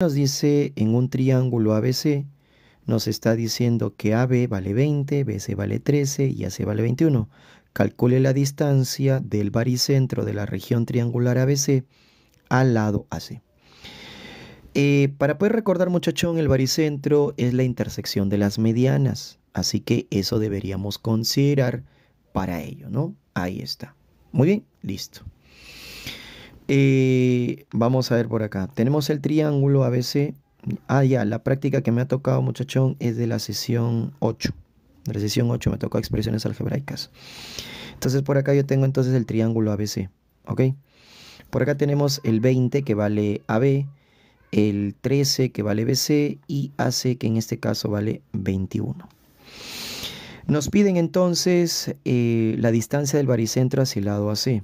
Nos dice en un triángulo ABC, nos está diciendo que AB vale 20, BC vale 13 y AC vale 21. Calcule la distancia del baricentro de la región triangular ABC al lado AC. Eh, para poder recordar, muchachón, el baricentro es la intersección de las medianas. Así que eso deberíamos considerar para ello, ¿no? Ahí está. Muy bien, listo. Eh, vamos a ver por acá. Tenemos el triángulo ABC. Ah, ya, la práctica que me ha tocado, muchachón, es de la sesión 8. De la sesión 8 me tocó expresiones algebraicas. Entonces por acá yo tengo entonces el triángulo ABC. ¿Ok? Por acá tenemos el 20 que vale AB, el 13 que vale BC y AC que en este caso vale 21. Nos piden entonces eh, la distancia del baricentro hacia el lado AC.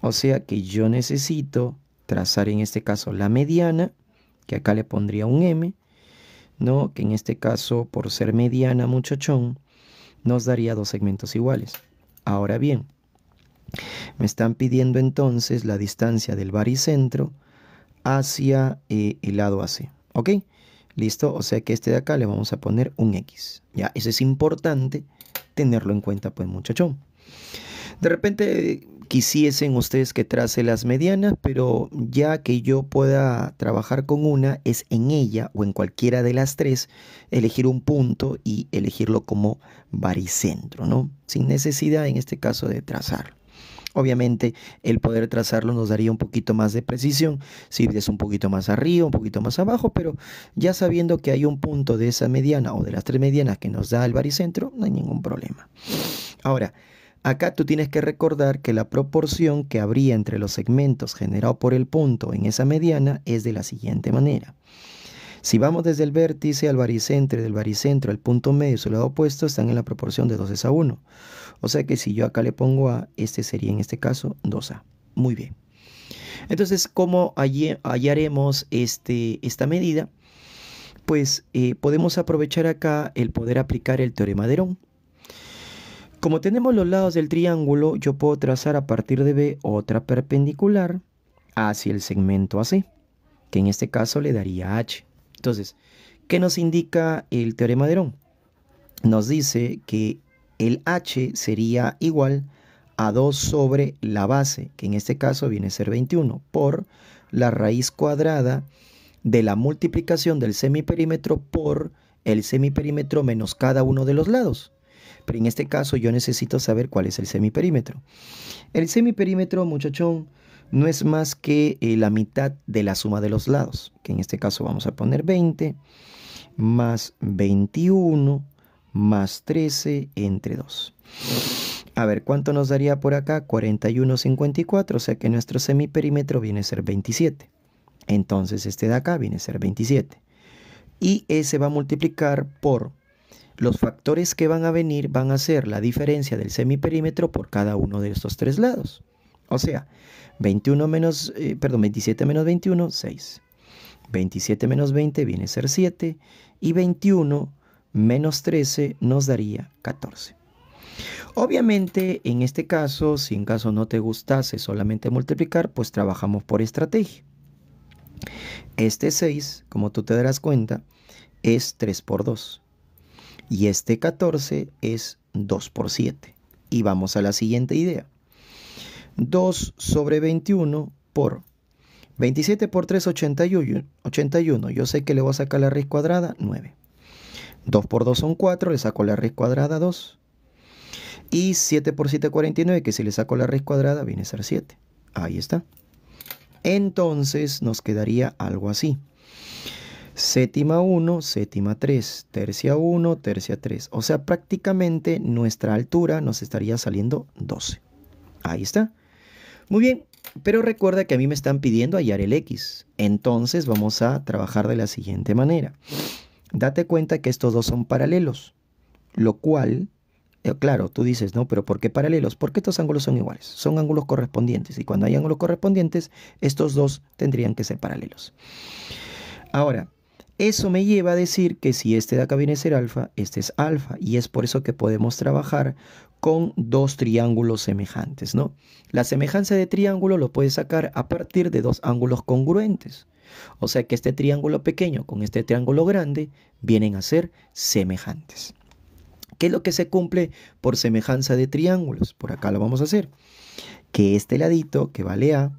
O sea que yo necesito trazar en este caso la mediana, que acá le pondría un M, ¿no? que en este caso por ser mediana muchachón, nos daría dos segmentos iguales. Ahora bien, me están pidiendo entonces la distancia del baricentro hacia eh, el lado AC. ¿Ok? ¿Listo? O sea que este de acá le vamos a poner un X. Ya, eso es importante tenerlo en cuenta, pues muchachón. De repente quisiesen ustedes que trace las medianas, pero ya que yo pueda trabajar con una, es en ella o en cualquiera de las tres, elegir un punto y elegirlo como baricentro, ¿no? Sin necesidad en este caso de trazar. Obviamente el poder trazarlo nos daría un poquito más de precisión, si es un poquito más arriba, un poquito más abajo, pero ya sabiendo que hay un punto de esa mediana o de las tres medianas que nos da el baricentro, no hay ningún problema. Ahora, acá tú tienes que recordar que la proporción que habría entre los segmentos generados por el punto en esa mediana es de la siguiente manera. Si vamos desde el vértice al baricentro y del baricentro al punto medio su lado opuesto, están en la proporción de 2 a 1. O sea que si yo acá le pongo A, este sería en este caso 2A. Muy bien. Entonces, ¿cómo hallaremos este, esta medida? Pues eh, podemos aprovechar acá el poder aplicar el teorema de Herón. Como tenemos los lados del triángulo, yo puedo trazar a partir de B otra perpendicular hacia el segmento AC, que en este caso le daría H. Entonces, ¿qué nos indica el teorema de Herón? Nos dice que el h sería igual a 2 sobre la base, que en este caso viene a ser 21, por la raíz cuadrada de la multiplicación del semiperímetro por el semiperímetro menos cada uno de los lados. Pero en este caso yo necesito saber cuál es el semiperímetro. El semiperímetro, muchachón, no es más que eh, la mitad de la suma de los lados, que en este caso vamos a poner 20 más 21 más 13 entre 2. A ver, ¿cuánto nos daría por acá? 41,54, o sea que nuestro semiperímetro viene a ser 27. Entonces este de acá viene a ser 27. Y ese va a multiplicar por los factores que van a venir van a ser la diferencia del semiperímetro por cada uno de estos tres lados. O sea, 21 menos, eh, perdón, 27 menos 21, 6. 27 menos 20 viene a ser 7. Y 21 menos 13 nos daría 14. Obviamente, en este caso, si en caso no te gustase solamente multiplicar, pues trabajamos por estrategia. Este 6, como tú te darás cuenta, es 3 por 2. Y este 14 es 2 por 7. Y vamos a la siguiente idea. 2 sobre 21 por 27 por 3, 81. 81. Yo sé que le voy a sacar la raíz cuadrada, 9. 2 por 2 son 4, le saco la raíz cuadrada 2. Y 7 por 7, 49, que si le saco la raíz cuadrada viene a ser 7. Ahí está. Entonces nos quedaría algo así. Séptima 1, séptima 3, tercia 1, tercia 3. O sea, prácticamente nuestra altura nos estaría saliendo 12. Ahí está. Muy bien, pero recuerda que a mí me están pidiendo hallar el x. Entonces vamos a trabajar de la siguiente manera date cuenta que estos dos son paralelos, lo cual, eh, claro, tú dices, no, pero ¿por qué paralelos? Porque estos ángulos son iguales, son ángulos correspondientes, y cuando hay ángulos correspondientes, estos dos tendrían que ser paralelos. Ahora, eso me lleva a decir que si este de acá viene a ser alfa, este es alfa, y es por eso que podemos trabajar con dos triángulos semejantes, ¿no? La semejanza de triángulo lo puedes sacar a partir de dos ángulos congruentes. O sea que este triángulo pequeño con este triángulo grande vienen a ser semejantes. ¿Qué es lo que se cumple por semejanza de triángulos? Por acá lo vamos a hacer. Que este ladito que vale A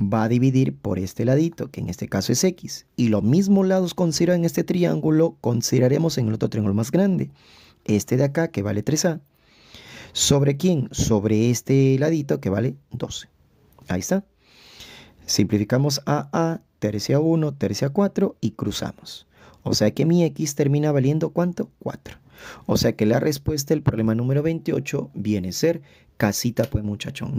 va a dividir por este ladito, que en este caso es X. Y los mismos lados considerados en este triángulo, consideraremos en el otro triángulo más grande. Este de acá, que vale 3A. ¿Sobre quién? Sobre este ladito, que vale 12. Ahí está. Simplificamos a A, tercia 1, tercia 4 y cruzamos. O sea que mi X termina valiendo ¿cuánto? 4. O sea que la respuesta del problema número 28 viene a ser casita pues muchachón.